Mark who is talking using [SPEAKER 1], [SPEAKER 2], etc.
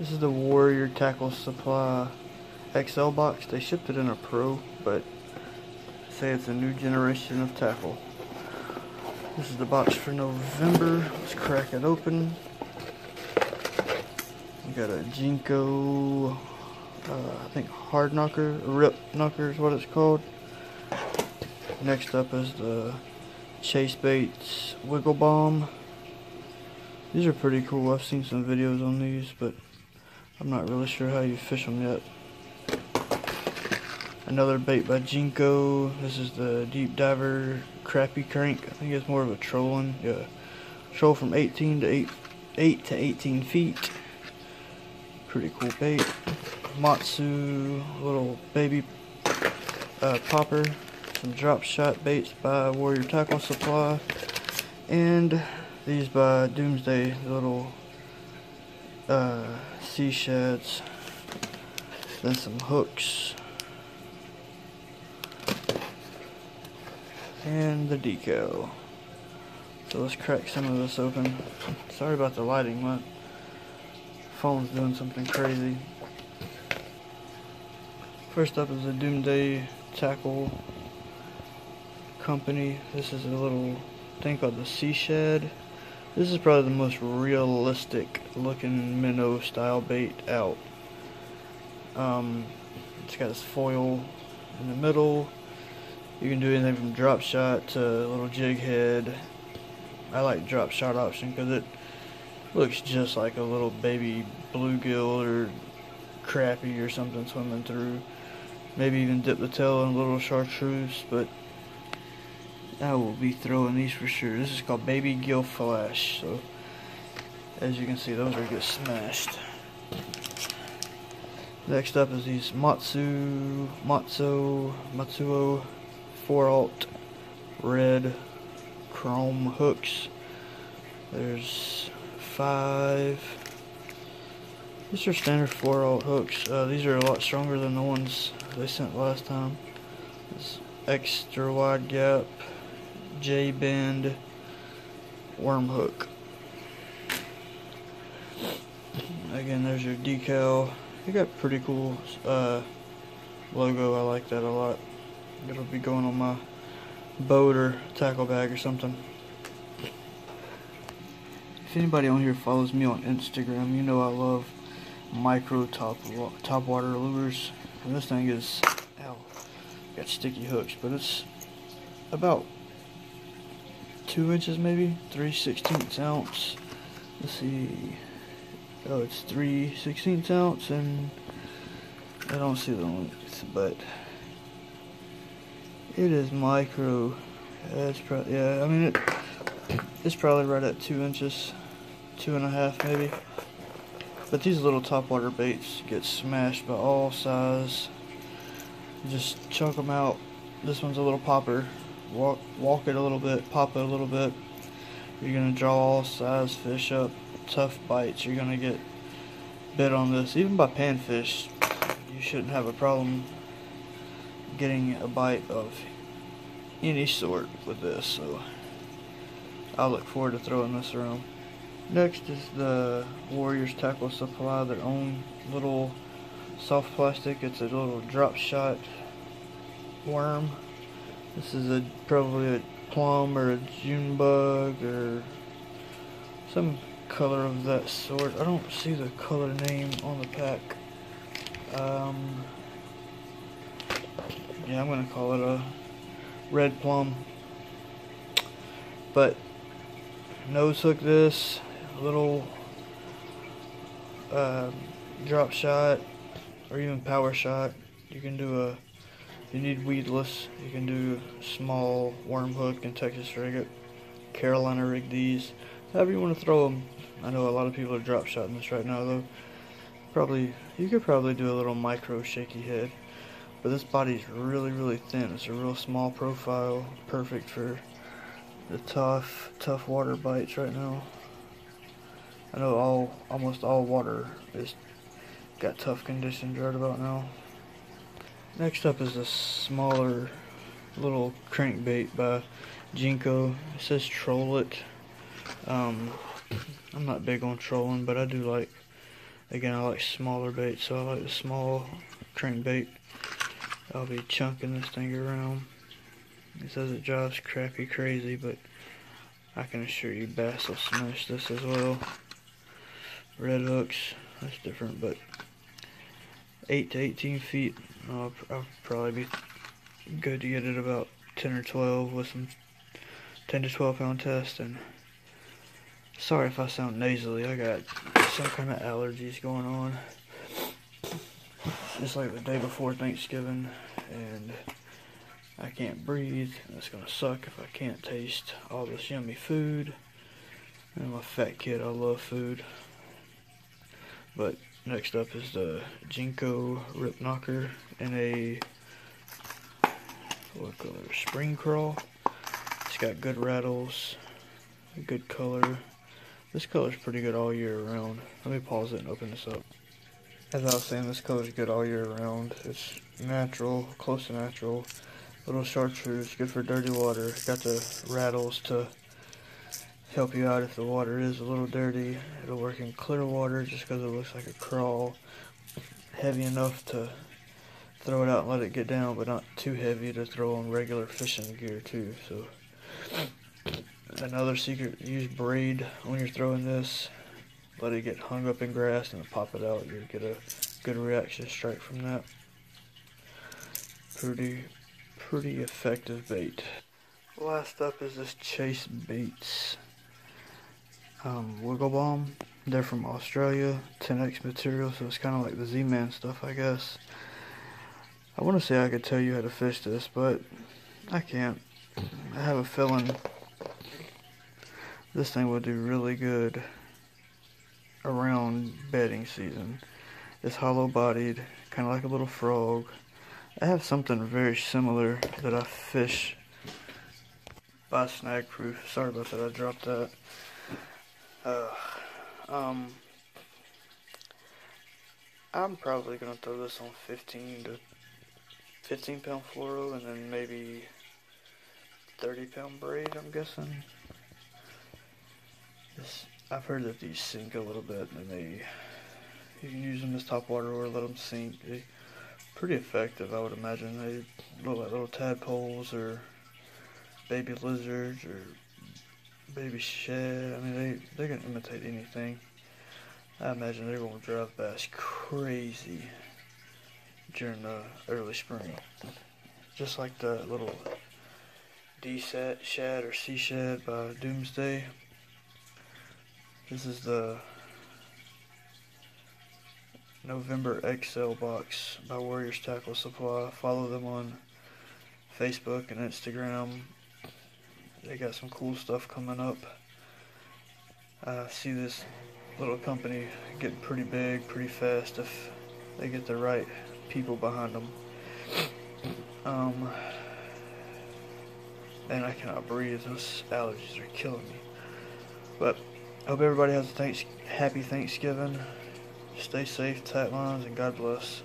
[SPEAKER 1] This is the Warrior Tackle Supply XL box. They shipped it in a Pro, but say it's a new generation of tackle. This is the box for November. Let's crack it open. We got a Jenko, uh, I think hard knocker, rip knocker is what it's called. Next up is the Chase Baits Wiggle Bomb. These are pretty cool. I've seen some videos on these, but I'm not really sure how you fish them yet. Another bait by Jenko. This is the Deep Diver Crappie Crank. I think it's more of a trolling. Yeah, troll from 18 to 8, 8 to 18 feet. Pretty cool bait. Matsu little baby uh, popper. Some drop shot baits by Warrior Tackle Supply. And these by Doomsday little uh, sea sheds, then some hooks, and the decal. So let's crack some of this open. Sorry about the lighting, my phone's doing something crazy. First up is the Doomsday Tackle Company. This is a little thing called the Sea Shed. This is probably the most realistic looking minnow style bait out. Um, it's got this foil in the middle. You can do anything from drop shot to a little jig head. I like drop shot option because it looks just like a little baby bluegill or crappie or something swimming through. Maybe even dip the tail in a little chartreuse, but I will be throwing these for sure. This is called Baby Gill Flash. So, as you can see, those are just smashed. Next up is these Matsu, Matsu, Matsuo 4 alt red chrome hooks. There's five. These are standard 4 alt hooks. Uh, these are a lot stronger than the ones they sent last time. This extra wide gap J bend worm hook. Again, there's your decal. You got pretty cool uh, logo. I like that a lot. It'll be going on my boat or tackle bag or something. If anybody on here follows me on Instagram, you know I love micro top top water lures. And this thing is, ow, got sticky hooks, but it's about two inches maybe, three sixteenths ounce. Let's see. Oh, it's three sixteenths ounce, and I don't see the length, but it is micro. That's probably yeah. I mean it. It's probably right at two inches, two and a half maybe. But these little topwater baits get smashed by all size. just chuck them out. This one's a little popper walk, walk it a little bit, pop it a little bit. You're going to draw all size fish up, tough bites. You're going to get bit on this. Even by panfish, you shouldn't have a problem getting a bite of any sort with this. So I look forward to throwing this around. Next is the Warriors Tackle Supply, their own little soft plastic. It's a little drop shot worm this is a probably a plum or a June bug or some color of that sort. I don't see the color name on the pack. Um, yeah, I'm gonna call it a red plum. But nose hook this, little uh, drop shot or even power shot. You can do a you need weedless, you can do small worm hook and Texas rig it, Carolina rig these, however you want to throw them. I know a lot of people are drop shotting this right now though. Probably, you could probably do a little micro shaky head. But this body's really, really thin. It's a real small profile, perfect for the tough, tough water bites right now. I know all, almost all water is got tough conditions right about now. Next up is a smaller little crankbait by Jenko. It says troll it. Um, I'm not big on trolling, but I do like Again, I like smaller baits, so I like the small crankbait. I'll be chunking this thing around. It says it drives crappie crazy, but I can assure you bass will smash this as well. Red hooks, that's different, but 8 to 18 feet, I'll, I'll probably be good to get it about 10 or 12 with some 10 to 12 pound test. And sorry if I sound nasally. I got some kind of allergies going on. It's like the day before Thanksgiving. And I can't breathe. It's gonna suck if I can't taste all this yummy food. I'm a fat kid. I love food. But next up is the Jenko Rip Knocker in a what color? Spring crawl. It's got good rattles, good color. This color is pretty good all year round. Let me pause it and open this up. As I was saying, this color is good all year round. It's natural, close to natural. Little chartreuse, good for dirty water. Got the rattles to help you out if the water is a little dirty. It'll work in clear water just because it looks like a crawl. Heavy enough to throw it out and let it get down, but not too heavy to throw on regular fishing gear too. So another secret, use braid when you're throwing this. Let it get hung up in grass and pop it out. You'll get a good reaction strike from that. Pretty, pretty effective bait. Last up is this Chase Baits um, Wiggle Bomb. They're from Australia, 10x material, so it's kind of like the Z-Man stuff, I guess. I want to say I could tell you how to fish this, but I can't. I have a feeling this thing will do really good around bedding season. It's hollow bodied, kind of like a little frog. I have something very similar that I fish by Snag Proof. Sorry about that, I dropped that. Uh, um, I'm probably to throw this on 15 to 15 pound fluoro and then maybe 30 pound braid, I'm guessing. This, I've heard that these sink a little bit and they, you can use them as top water or let them sink. They pretty effective, I would imagine. They look like little tadpoles or baby lizards or baby shad. I mean, they, they can imitate anything. I imagine they're going to drive bass crazy during the early spring. Just like the little D shad or C shad by Doomsday. This is the November XL box by Warriors Tackle Supply. Follow them on Facebook and Instagram. They got some cool stuff coming up. I see this little company getting pretty big pretty fast if they get the right people behind them. Um, and I cannot breathe. Those allergies are killing me. But I hope everybody has a thanks happy Thanksgiving. Stay safe, tight lines, and God bless.